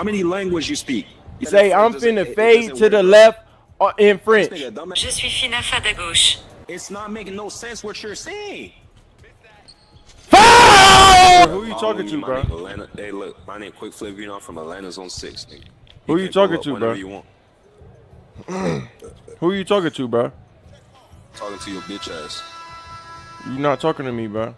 How many language you speak? You Say I'm finna fade to the left uh, in French. Je suis fina fade à gauche. It's not making no sense what you're saying. Foul! Who you talking to, My bro? name Atlanta. Hey, look, my name Quick Flip. You know, I'm from Atlanta Zone Six. Nigga. Who you talking to, bro? You want. Who you talking to, bro? Talking to your bitch ass. You not talking to me, bro.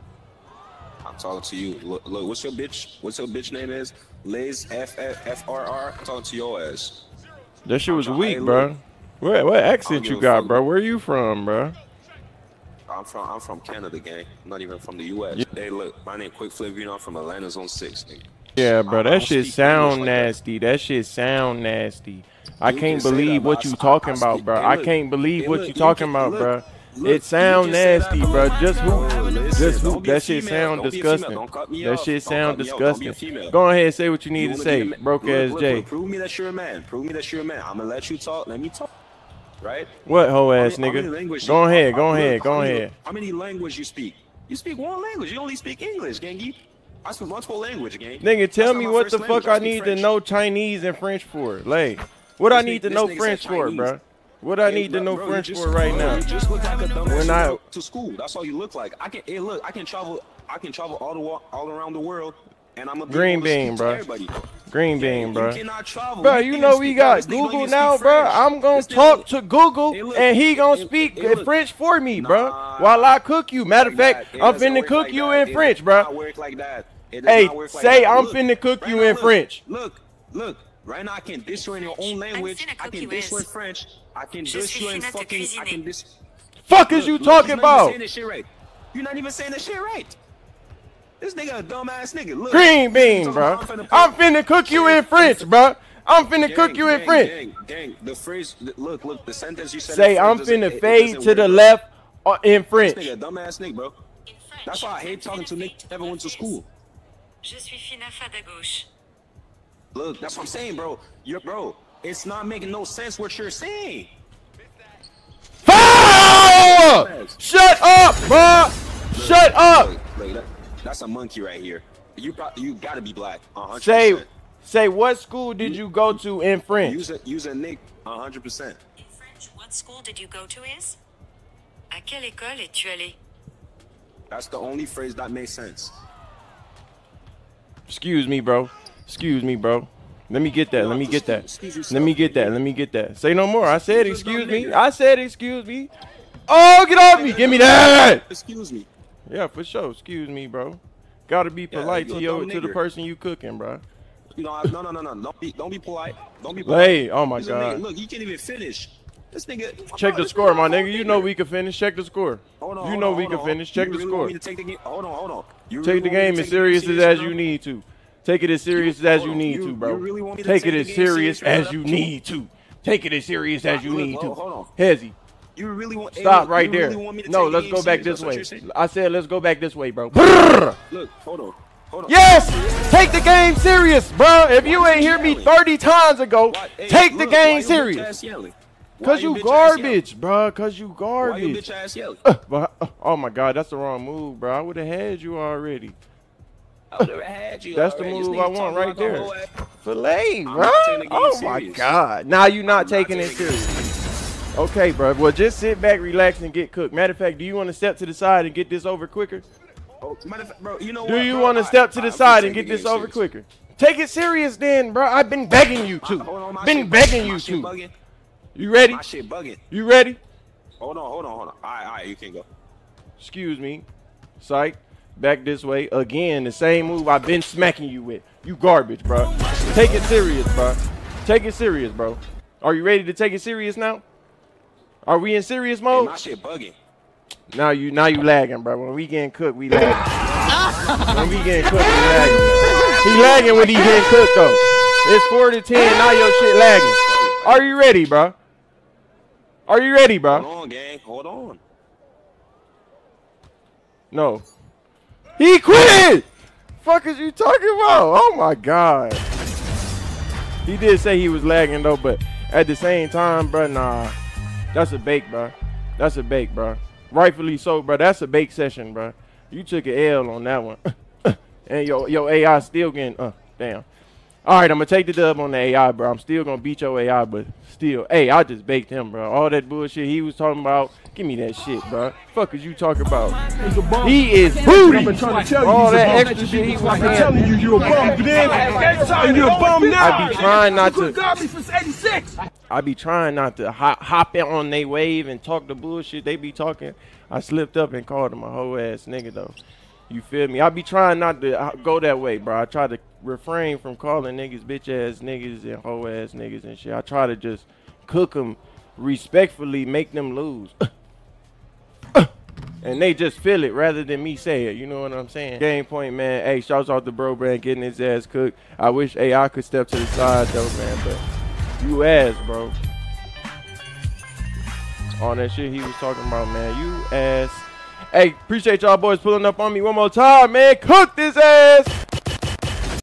Talking to you. Look, look, what's your bitch? What's your bitch name is? Liz F F F R R. I'm talking to your ass. That shit was weak, bro. What what accent you got, bro? Where are you from, bro? I'm from I'm from Canada, gang. I'm not even from the U.S. Yeah. Hey, look, my name Quick Flip. You know, I'm from Atlanta Zone Six. Nigga. Yeah, bro. That shit sound like nasty. That shit sound nasty. I can't believe what you talking about, bro. I can't believe what you you talking about, bro. It sound can say that, nasty, bro. Just who? Just who? That shit sound Don't be a female. disgusting. Don't cut me That shit sound cut me off. Don't be a disgusting. Go ahead, say what you need to say, broke ass Jay. Prove me that you're a man. Prove me that you're a man. I'm gonna let you talk. Let me talk. Right? What hoe ass How many- how nigga? language Go ahead, go ahead, go ahead. How many language you speak? You speak one language. You only speak English, gangy. I speak multiple language, gang. Nigga, tell me what the language. fuck I need to know Chinese and French for. Like, what I need to know French for, bro? What I need to know bro, French for right now? Just look like a dumb When ass I- to school. That's all you look like. I can. Hey, look, I can travel. I can travel all the all around the world, and I'm a Green bean, bro. Everybody. Green bean, bro. You travel. Bro, You you know we got this nigga don't Google now, bro. I'm gonna talk to Google, Hey, look. and he gonna Hey, speak hey. French for me, bro. While I cook you. Matter of fact, I'm finna cook like you that. in It French, bro. like that. It does Hey, like say. I'm Look, finna cook right you now, in look, French. Look, look. Right now, I can dish you in your own language. I can you dish you in. French. I can Je dish suis you in fine à te fucking. I can dish. Fuck is you Look, look, talking he's not even about? saying this shit right. You're not even saying this shit right. This nigga a dumbass nigga. Look. Green bean, He's bro. talking about I'm finna cook you in French, bro. I'm finna Gang, cook you in gang, French. Gang, gang, the phrase, look, look, the sentence you said. Say I'm finna it- it fade to the left uh, in This French. nigga a dumbass nigga, bro. That's why I hate talking to niggas that never went to school. Je suis fina fade à gauche. Look, that's what I'm saying, bro. You're, bro, it's not making no sense what you're saying. Foul! Shut up, bro. Shut up. Look, look, that, that's a monkey right here. You pro- you gotta be black. 100%. Say, say, what school did you go to in French? use a use a nick 100. percent In French, what school did you go to is? À quelle école es-tu allé? That's the only phrase that makes sense. Excuse me, bro. Excuse me, bro. Let me get that. Let me get that. Let me get that. Let me get that. Say no more. I said Excuse me. I said excuse me. Oh, get off me. Give me that. Excuse me. Yeah, for sure. Excuse me, bro. Gotta be polite to your to the person you cooking, bro. You know, no, no, no, no. Don't be, don't be polite. Don't be polite. Hey, oh my He's a nigga. god. Look, you can't even finish. This nigga. Check the score, my nigga. You know we can finish. Check the score. Hold on, You know we can finish. Check the score. Want me to take the game? Hold on, hold on. You Take the game as serious as you need to. Take it as serious as you need You- to, you bro. really want me to Take take it as serious serious, as you need to. Take it as serious as you need to. hold on. Hezzy, You really want? hey, stop look, right you there. really want me to No, take the let's go back this way. I said let's go back this way, bro. Look, hold on, hold on. Yes! Take the game serious, bro. If you ain't hear me 30 times ago, take the game serious. ass yelling? Why Cause you bitch ass yelling? garbage, bro. Cause you Why you garbage. bitch ass yelling? But, uh, oh my god, that's the wrong move, bro. I would have had you already. I would have had you. That's the already. This move I want right there. Filet, bro. not taking Oh my serious. god. Now you not I'm not taking it taking serious. Okay, bro. Well, just sit back, relax, and get cooked. Matter of fact, do you want to step to the side and get this over quicker? Oh, matter of fact, bro, you know Do what, you want to step to the I'm side gonna and get this over serious. quicker? Take it serious, then, bro. I've been begging you to. Hold on, Been begging you My to. bugging. You ready? My shit bugging. You ready? Hold on, hold on, hold on. All right, all right, you can go. Excuse me. Psych. Back this way. Again, the same move I've been smacking you with. You garbage, bro. Take it serious, bro. Take it serious, bro. Are you ready to take it serious now? Are we in serious Hey, mode? my shit bugging. Now you now you lagging, bro. When we getting cooked, we lagging. when we getting cooked, we lagging. He lagging when he getting cooked though. It's four to ten. Now your shit lagging. Are you ready, bro? Are you ready, bro? Hold bro? on, gang. Hold on. No. He quit. Fuck is you talking about? Oh my god. He did say he was lagging though, but at the same time, bro, nah. That's a bake, bro. That's a bake, bro. Rightfully so, bro. That's a bake session, bro. You took an L on that one. and your your AI still getting uh damn. All right, I'm gonna take the dub on the AI, bro. I'm still gonna beat your AI, but still, hey, I just baked him, bro. All that bullshit he was talking about, give me that shit, bro. Fuck is you talking about? He is booty. I've been trying to tell you, All that extra shit he was I've been telling you, you're a bum then, and you're a bum now. I be trying not to. got me since '86. I be trying not to hop, hop on they wave and talk the bullshit they be talking. I slipped up and called him a whole ass nigga though. You feel me? I be trying not to uh, go that way, bro. I try to refrain from calling niggas bitch ass niggas and hoe ass niggas and shit. I try to just cook them respectfully, make them lose. and they just feel it rather than me say it. You know what I'm saying? Game point, man. Hey, shouts out to Bro Brand getting his ass cooked. I wish AI could step to the side though, man. But you ass, bro. All that shit he was talking about, man. You ass. Hey, appreciate y'all boys pulling up on me one more time, man. Cook this ass.